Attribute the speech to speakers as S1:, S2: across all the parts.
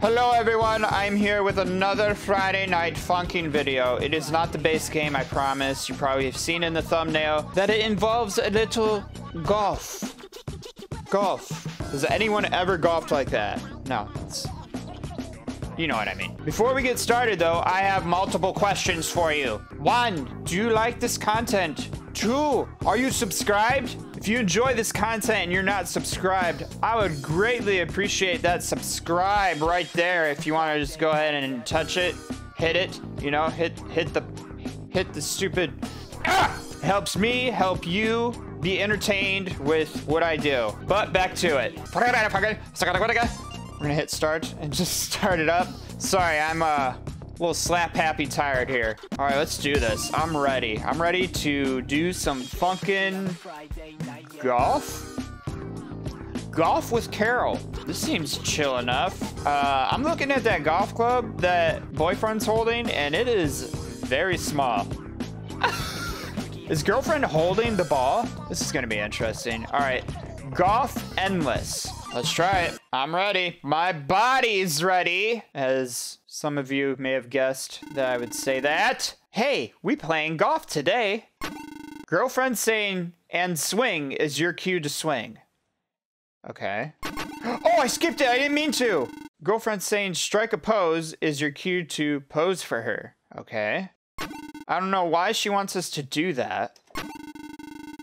S1: Hello everyone, I'm here with another Friday Night Funkin' video. It is not the base game, I promise. You probably have seen in the thumbnail that it involves a little golf. Golf. Has anyone ever golfed like that? No. It's, you know what I mean. Before we get started though, I have multiple questions for you. One, do you like this content? Two, are you subscribed? If you enjoy this content and you're not subscribed, I would greatly appreciate that subscribe right there. If you want to just go ahead and touch it, hit it, you know, hit hit the hit the stupid ah! helps me help you be entertained with what I do. But back to it. We're gonna hit start and just start it up. Sorry, I'm uh little slap happy tired here. All right, let's do this. I'm ready. I'm ready to do some funkin' golf. Golf with Carol. This seems chill enough. Uh, I'm looking at that golf club that boyfriend's holding, and it is very small. is girlfriend holding the ball? This is gonna be interesting. All right, golf endless. Let's try it. I'm ready. My body's ready, as some of you may have guessed that I would say that. Hey, we playing golf today. Girlfriend saying, and swing is your cue to swing. Okay. Oh, I skipped it. I didn't mean to. Girlfriend saying strike a pose is your cue to pose for her. Okay. I don't know why she wants us to do that.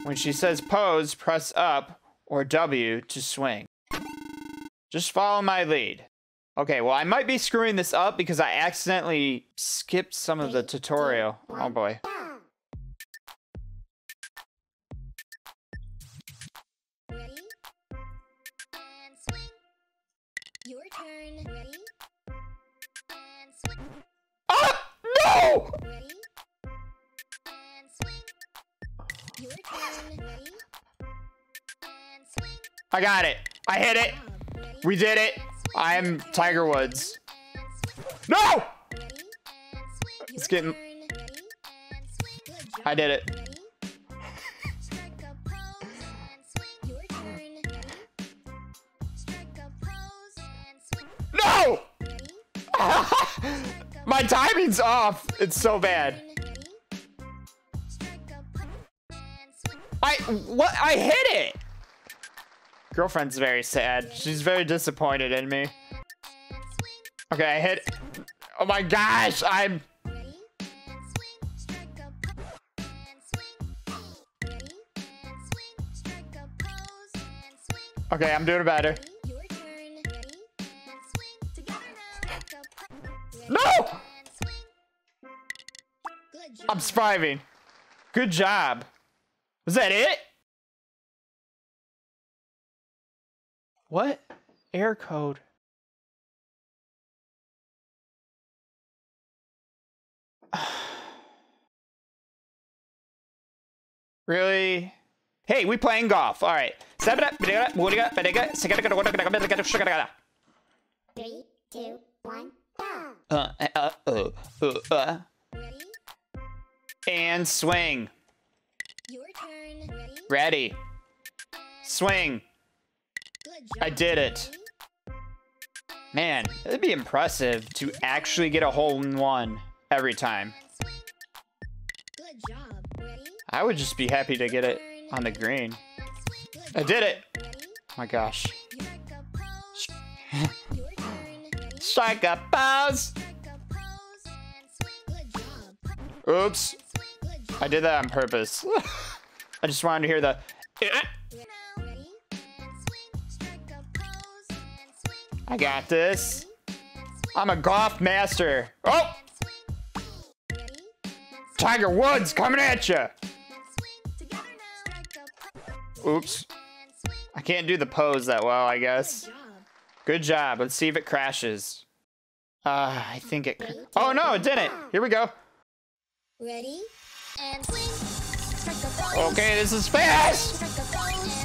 S1: When she says pose, press up or W to swing. Just follow my lead. Okay, well, I might be screwing this up because I accidentally skipped some of the tutorial. Oh boy. Ready? And swing. Ah! No! Ready? And swing. Your turn. Ready? And swing. I got it. I hit it. We did it. I'm Tiger Woods. No! It's getting... I did it. No! My timing's off. It's so bad. I what? I hit it. Girlfriend's very sad. She's very disappointed in me. Okay, I hit. Oh my gosh, I'm. Okay, I'm doing better. No! I'm surviving. Good job. Was that it? What? Air code. really? Hey, we playing golf. All right. Three, two, one, go. Uh, uh, uh, uh, uh. And swing. Your turn. Ready? Ready. Swing. I did it. Man, it'd be impressive to actually get a hole in one every time. I would just be happy to get it on the green. I did it! Oh my gosh. Strike a pose! Oops. I did that on purpose. I just wanted to hear the... I got this. I'm a golf master. Oh! Tiger Woods coming at you. Oops. I can't do the pose that well, I guess. Good job. Let's see if it crashes. Uh, I think it... Oh, no, it didn't. Here we go. Ready? And swing. Okay, this is fast.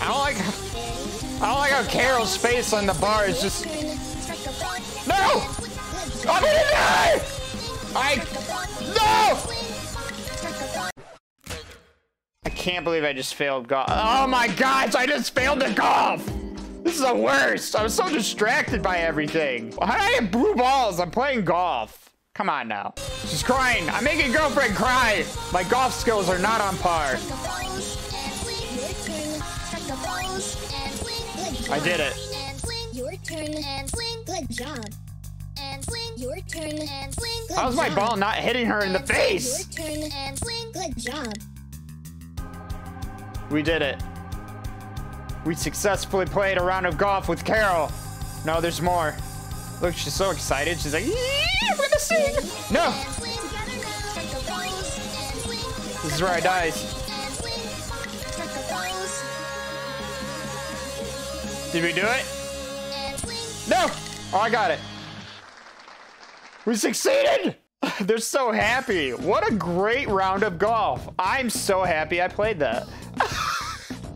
S1: I don't like. I don't like how Carol's face on the bar is just. No! I'm gonna die! I. No! I can't believe I just failed golf. Oh my gosh! I just failed the golf. This is the worst. I was so distracted by everything. How do I have blue balls? I'm playing golf. Come on now. She's crying. I'm making girlfriend cry. My golf skills are not on par. I did it. Your turn and swing. Good job. And swing. Your turn and swing. Good How's my ball not hitting her in the face? Your turn and swing. Good job. We did it. We successfully played a round of golf with Carol. No, there's more. Look, she's so excited. She's like, yeah, I'm gonna sing. No. This is where I die. Did we do it? No. Oh, I got it. We succeeded. They're so happy. What a great round of golf. I'm so happy I played that.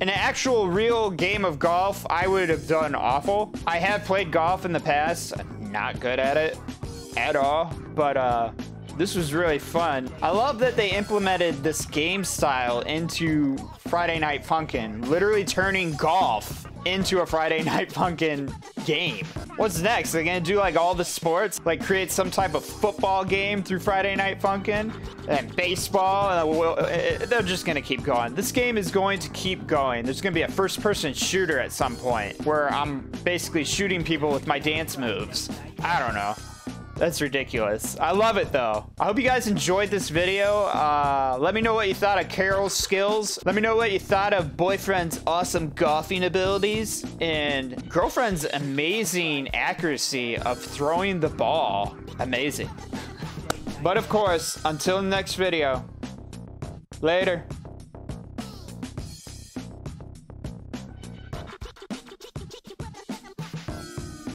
S1: In an actual real game of golf, I would have done awful. I have played golf in the past, not good at it at all, but uh, this was really fun. I love that they implemented this game style into Friday Night Funkin', literally turning golf into a Friday Night Funkin' game. What's next? They're gonna do like all the sports, like create some type of football game through Friday Night Funkin', and baseball. Uh, uh, they're just gonna keep going. This game is going to keep going. There's gonna be a first-person shooter at some point where I'm basically shooting people with my dance moves. I don't know. That's ridiculous. I love it though. I hope you guys enjoyed this video. Uh, let me know what you thought of Carol's skills. Let me know what you thought of boyfriend's awesome golfing abilities and girlfriend's amazing accuracy of throwing the ball. Amazing. But of course, until next video, later.